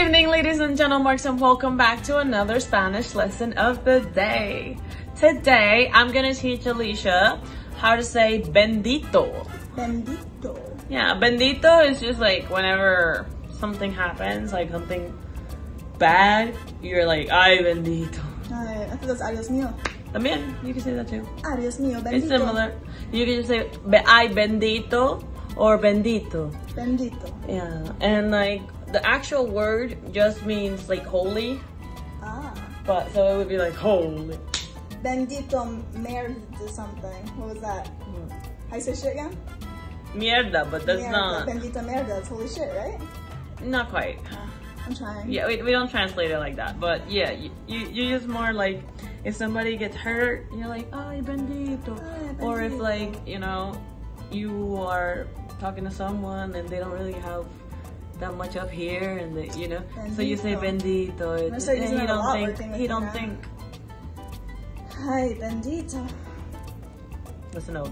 evening, ladies and gentlemen, and welcome back to another Spanish lesson of the day. Today, I'm gonna teach Alicia how to say bendito. Bendito. Yeah, bendito is just like whenever something happens, like something bad, you're like, ay bendito. Ay, I think that's adios mío. También, you can say that too. Adios mío, bendito. It's similar. You can just say, be- ay bendito or bendito. Bendito. Yeah, and like the actual word just means like holy, Ah. but so it would be like holy. Bendito merde something. What was that? How you say shit again? Mierda, but that's Mierda. not Bendito merde. That's holy shit, right? not quite. I'm trying. Yeah, we, we don't translate it like that, but yeah, you, you you use more like if somebody gets hurt, you're like ay bendito, Ay, or if like you know you are talking to someone and they don't really have that much up here and they, you know. So you say bendito gonna it's, start and he don't think he you don't think Hi, bendito. listen over